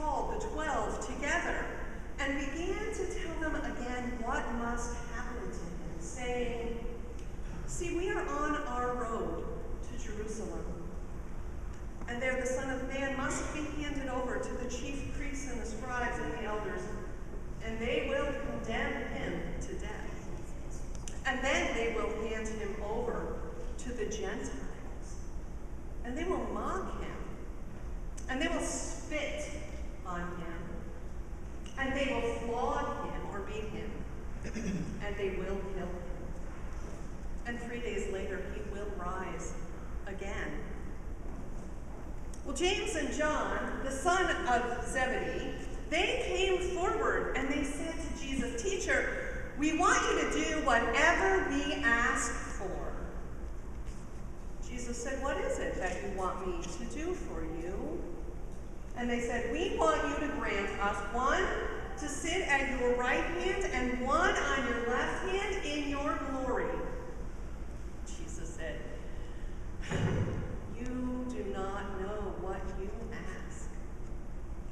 called the twelve together and began to tell them again what must happen to him, saying, See, we are on our road to Jerusalem. And there the Son of Man must be handed over to the chief priests and the scribes and the elders, and they will condemn him to death. And then they will hand him over to the Gentiles. And they will mock him. And they will spit on him. And they will flog him or beat him. and they will kill him. And three days later, he will rise again. Well, James and John, the son of Zebedee, they came forward and they said to Jesus, Teacher, we want you to do whatever we ask for. Jesus said, What is it that you want me to do for you? And they said, We want you to grant us one to sit at your right hand and one on your left hand in your glory. Jesus said, You do not know what you ask.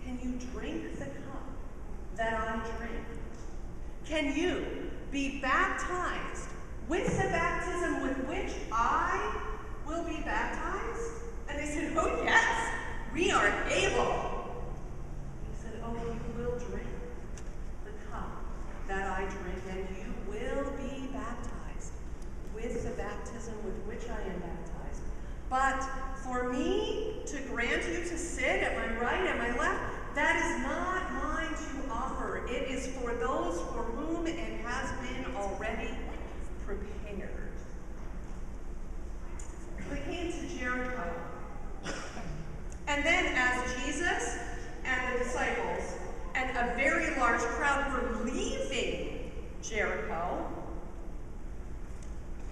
Can you drink the cup that I drink? Can you be baptized with the baptism with which I will be baptized? And they said, Oh, yes, we are able. He said, Oh, you will drink the cup that I drink, and you will be baptized with the baptism with which I am baptized. But for me to grant you to sit at my right and my left, that is not mine to offer. It is for those for whom it has been already prepared. We came to Jericho. And then, as Jesus and the disciples and a very large crowd were leaving Jericho,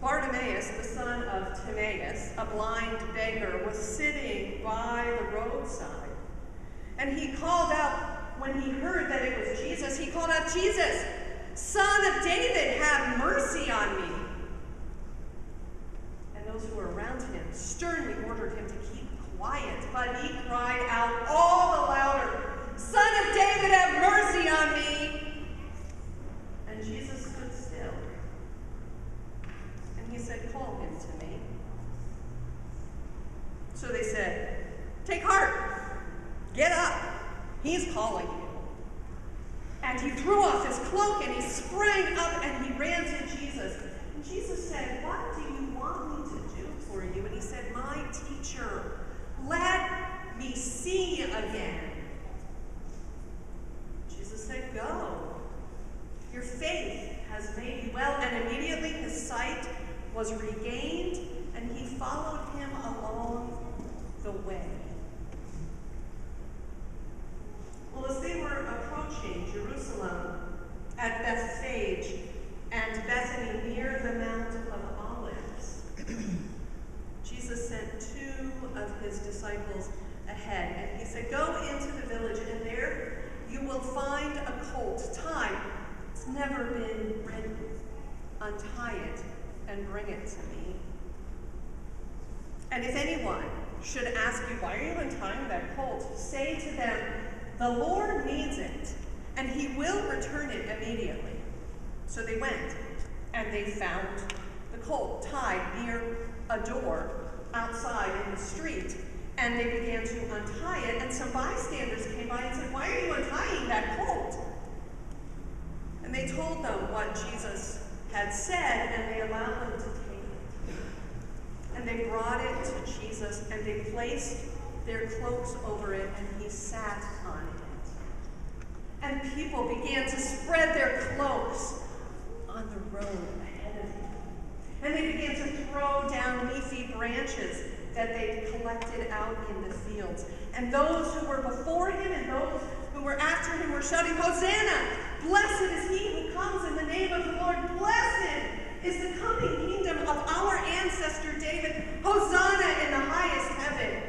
Bartimaeus, the son of Timaeus, a blind beggar, was sitting by the roadside. And he called out, when he heard that it was Jesus, he called out, Jesus, son of David, have mercy on me. And those who were around him sternly ordered him to keep quiet, but he cried out all the louder, Son of David, have mercy on me. And Jesus stood still. And he said, Call him to me. So they said, Take heart, get up. He's calling you. And he threw off his cloak and he sprang up and he ran to Jesus. And Jesus said, What do you want me to do for you? And he said, My teacher, let me see again. Jesus said, Go. Your faith has made you well. And immediately his sight was regained, and he followed him along the way. Well, as they were approaching Jerusalem at Bethphage and Bethany near the Mount of Olives, Jesus sent two of his disciples ahead, and he said, Go into the village, and there you will find a colt tied. It's never been ridden. Untie it and bring it to me. And if anyone should ask you, Why are you untying that colt? say to them, The Lord needs it, and he will return it immediately. So they went, and they found the colt tied near a door outside in the street. And they began to untie it, and some bystanders came by and said, Why are you untying that colt? And they told them what Jesus had said, and they allowed them to take it. And they brought it to Jesus, and they placed their cloaks over it, and he sat on it. And people began to spread their cloaks on the road ahead of him. And they began to throw down leafy branches that they collected out in the fields. And those who were before him and those who were after him were shouting, Hosanna! Blessed is he who comes in the name of the Lord. Blessed is the coming kingdom of our ancestor David. Hosanna in the highest heaven.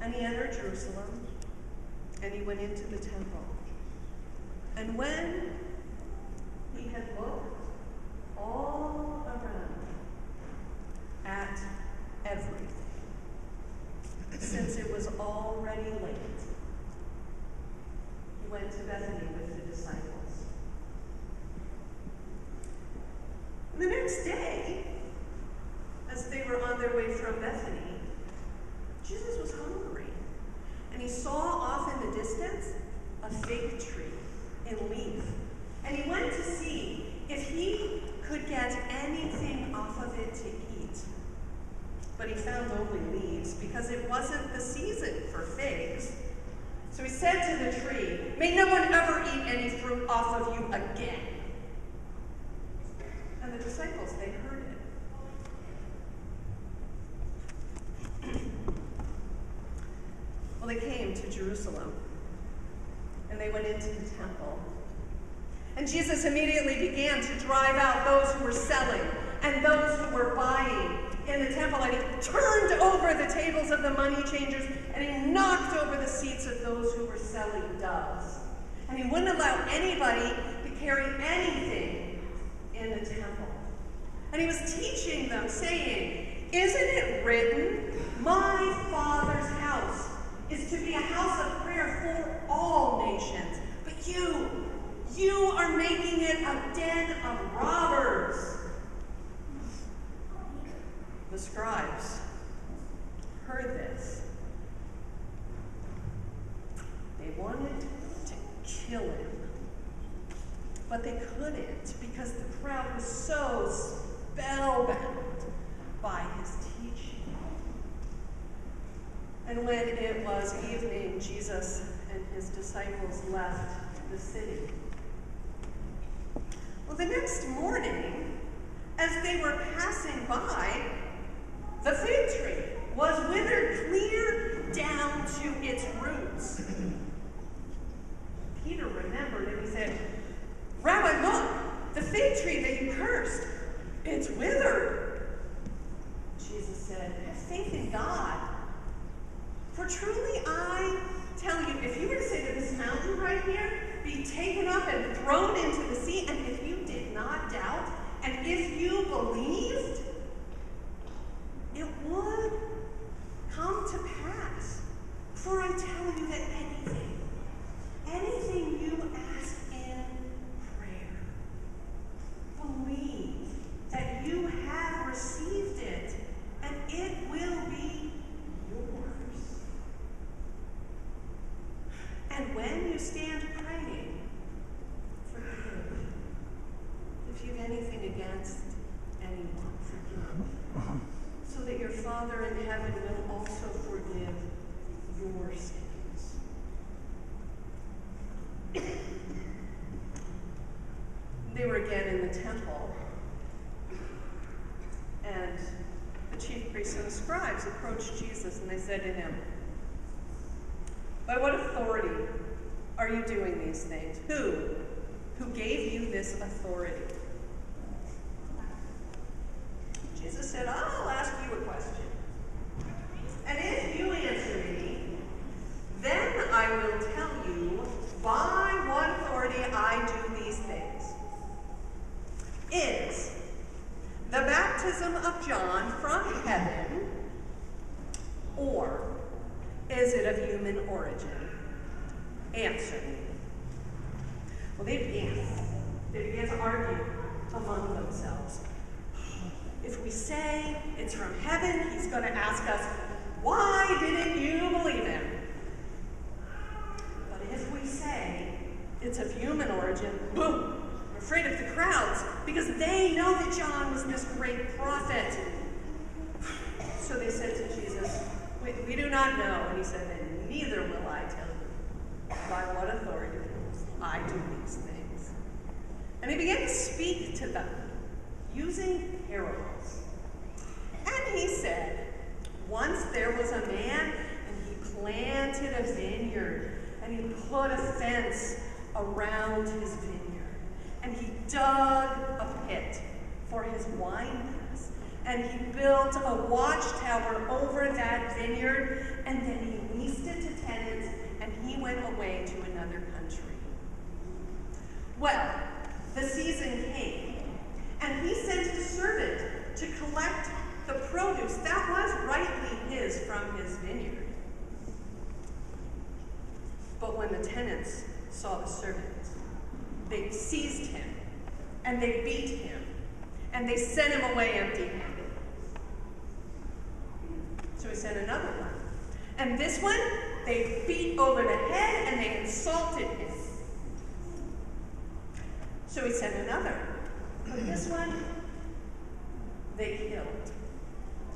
And he entered Jerusalem, and he went into the temple. And when he had looked all already late, he went to Bethany with the disciples. The next day, as they were on their way from Bethany, Jesus was hungry. And he saw off in the distance a fig tree in leaf. And he went to see if he could get anything off of it to eat. But he found only leaves because it wasn't the season for figs. So he said to the tree, May no one ever eat any fruit off of you again. And the disciples, they heard it. well, they came to Jerusalem and they went into the temple. And Jesus immediately began to drive out those who were selling and those who were buying in the temple. And he turned over the tables of the money changers and he knocked over the seats of those who were selling doves. And he wouldn't allow anybody to carry anything in the temple. And he was teaching them, saying, Isn't it written, My Father's house is to be a house of prayer for all nations? But you, you are making it a den of robbers. Scribes heard this. They wanted to kill him. But they couldn't because the crowd was so spellbound by his teaching. And when it was evening, Jesus and his disciples left the city. Well, the next morning, as they were passing by, the fig tree was withered clear down to its roots. Peter remembered and he said, Rabbi, look, the fig tree that you cursed, it's withered. Jesus said, Have faith in God. For truly I tell you, if you were to say to this mountain right here, be taken up and thrown into the sea, and if you did not doubt, and if you believed, it would come to pass. For I tell you that anything, anything you ask in prayer, believe that you have received it, and it will be yours. And when you stand praying, forgive. If you've anything against anyone. So that your Father in heaven will also forgive your sins. they were again in the temple, and the chief priests and the scribes approached Jesus and they said to him, By what authority are you doing these things? Who? Who gave you this authority? Jesus said, I'll ask you a question. And if you answer me, then I will tell you by what authority I do these things. Is the baptism of John from heaven, or is it of human origin? Answer me. Well, they began, they began to argue among themselves. If we say it's from heaven, he's going to ask us, why didn't you believe him? But if we say it's of human origin, boom, we're afraid of the crowds because they know that John was this great prophet. So they said to Jesus, we, we do not know. And he said, then neither will I tell you by what authority I do these things. And he began to speak to them using parables. And he said, Once there was a man, and he planted a vineyard, and he put a fence around his vineyard, and he dug it for his wine press. And he built a watchtower over that vineyard, and then he leased it to tenants, and he went away to another country. Well, the season came, and he sent his servant to collect the produce that was rightly his from his vineyard. But when the tenants saw the servant, they seized him and they beat him, and they sent him away empty handed. So he sent another one. And this one, they beat over the head and they insulted him. So he sent another. But this one, they killed.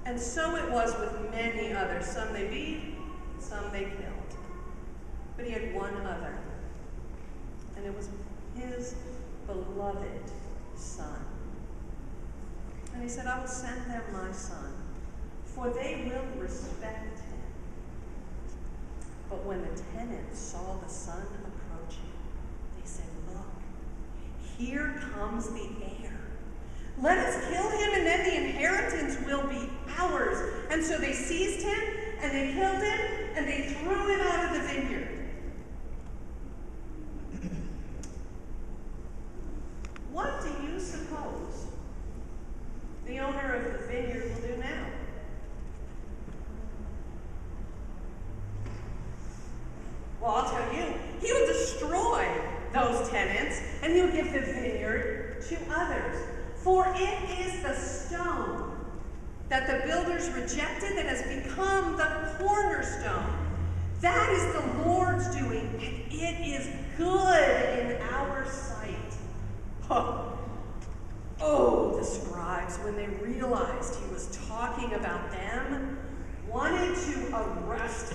And so it was with many others. Some they beat, some they killed. But he had one other. And it was his beloved son. And he said, I will send them my son, for they will respect him. But when the tenants saw the son approaching, they said, Look, here comes the heir. Let us kill him, and then the inheritance will be ours. And so they seized him, and they killed him, and they threw him out of the vineyard. What do you suppose the owner of the vineyard will do now? Well, I'll tell you, he will destroy those tenants and vineyard to others. For it is the stone that the builders rejected that has become the cornerstone. That is the Lord's doing, and it is good in our sight. Oh, oh the scribes, when they realized he was talking about them, wanted to arrest